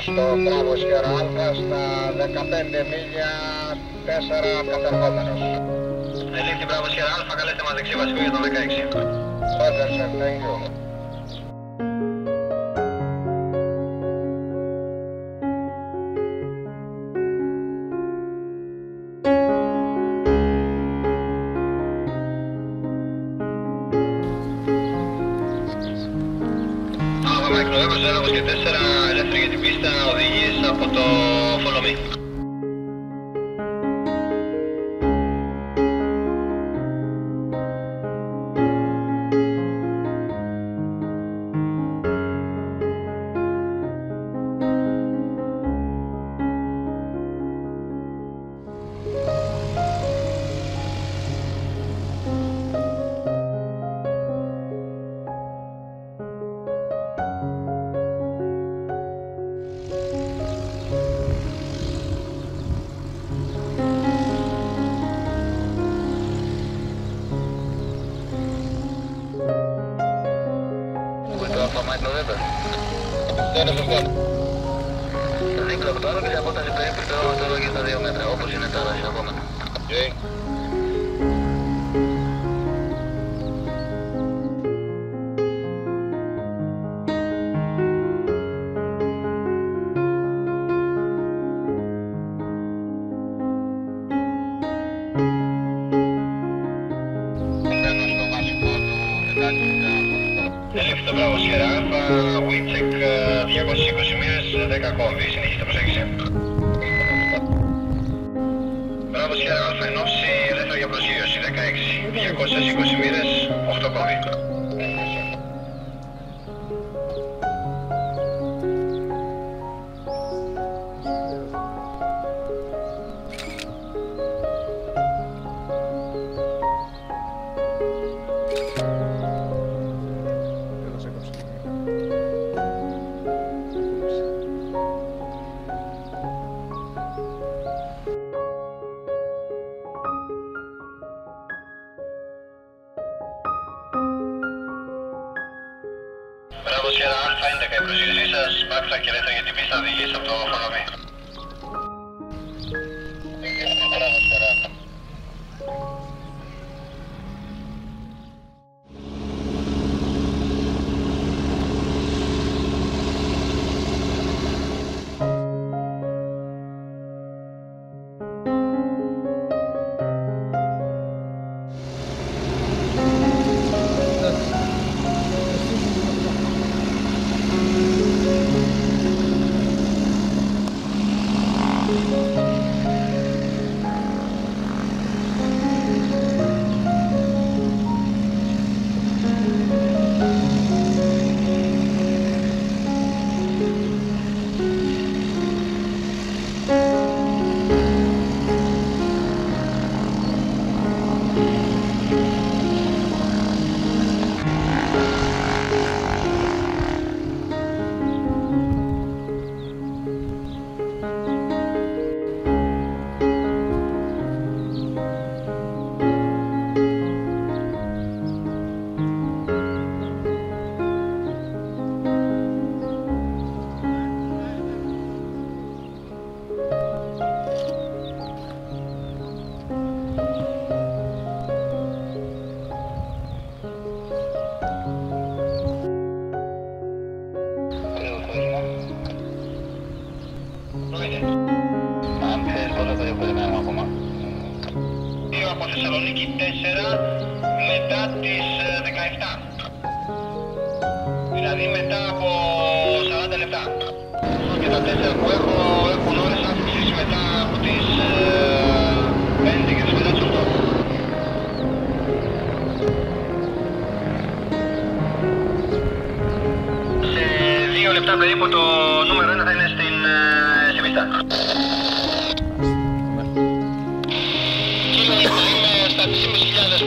στο Μπράβο Σιέρα Αλφα στα 15 μίλια 4 κατερχόμενος. Ελήφθη Μπράβο Σιέρα Αλφα, καλέστε μας δεξί βασικό για το 16. Roger, sir. Thank you. Άλφα Μάικ Νοέμβρος, έλεγχος και 4, ελεύθερη για την πίστα, οδηγείς από το With Alpha Mike November. Τέλος λοιπόν. Δίπλα από το άλλο και σε απόσταση περίπου το ορθολογεί στα 2 μέτρα, όπως είναι τα ρασιαγόμενα. Okay. Ελήφθη το Μπράβο Σιέρα Αλφα, WeCheck 220 μοίρες, 10 κόμβι, συνεχίστε προσέγγιση. Μπράβο Σιέρα Αλφα, ενόψη ελεύθερο για προσγείωση, 16, 220 μοίρες, 8 κόμβι. Αλφα, 11 η προσγείωσή σας, backtrack και ελεύθερο για την πίστα, οδηγείς από το Follow Αν ξέρεις πόσο περίπου περιμένουμε ακόμα. 2 από Θεσσαλονίκη 4 μετά τις ε, 17. Δηλαδή μετά από 40 λεπτά. Και τα 4 που έχω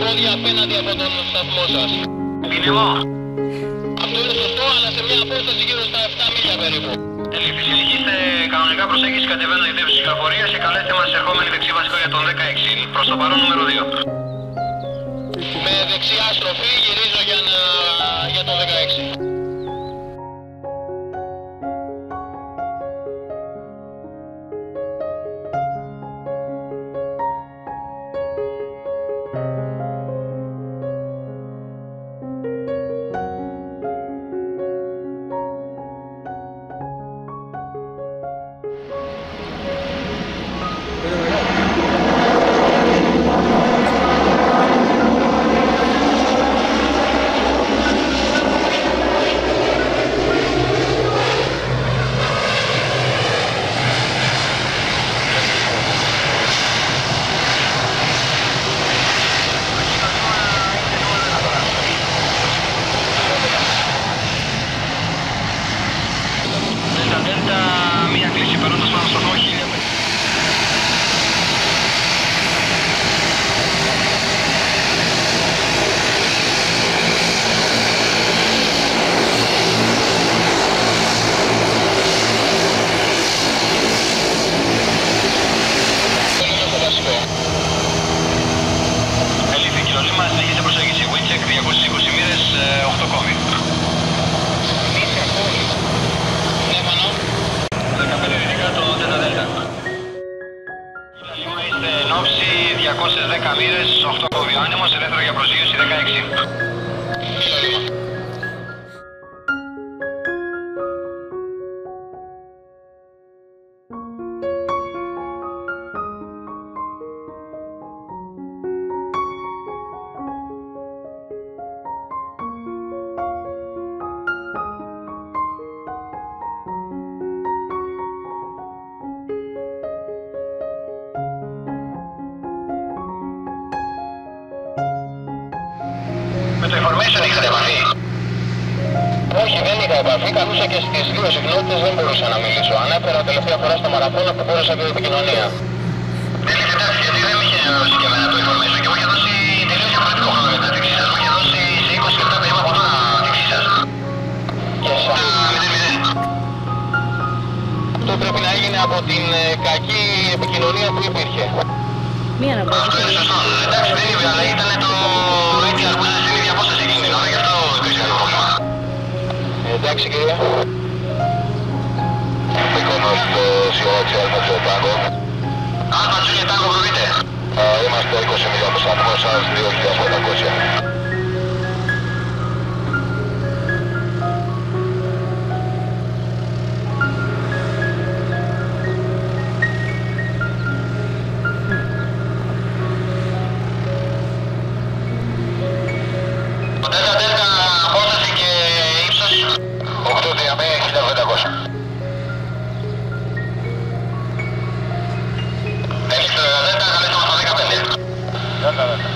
πόδια απέναντι από τον σταθμό σας. Είναι εγώ. Αυτό είναι σωστό, αλλά σε μια απόσταση γύρω στα 7 μίλια περίπου. Ελήφθη, συνεχίστε κανονικά προσέγγιση κατεβαίνω η δεύση κυκλοφορία και καλέστε μας ερχόμενη δεξί βασικό για τον 16. Προς το παρόν νούμερο 2. Με δεξιά στροφή γυρίζω για, να... για το 16. μία κλίση περνώντας πάνω στο 1000 εν ώψη 210 μοίρες 8 κόβει ο άνεμος, ελεύθερο για προσγείωση 16. Μέσα ότι είχατε επαφή. Όχι, δεν είχα επαφή. Καλούσα και στις δύο συχνότητες δεν μπορούσα να μιλήσω. Ανέφερα τελευταία φορά στο μαραθώνα που μπόρεσα και επικοινωνία. Εντάξει, εντάξει, γιατί δεν με είχε ενημερώσει και εμένα το information και μου είχε δώσει τελείως διαφορετικό χρόνο για την αντίξή σας. Μου είχε δώσει σε 20 λεπτά περίπου από τώρα αντίξή σας. Και σαν... Αυτό πρέπει να έγινε από την ε, κακή επικοινωνία που υπήρχε. Μία να πω. Αυτό είναι σωστό. Εντάξει, δεν είπε, αλλά ήταν το έτσι ακούσατε Εντάξει, κύριε. Μύκονος στο Σιωρότσι Αλματζο Τάγκο. Αλματζο και Τάγκο βρείτε. Είμαστε 20 μιλιόμετρους από σας, 2.800. Canada.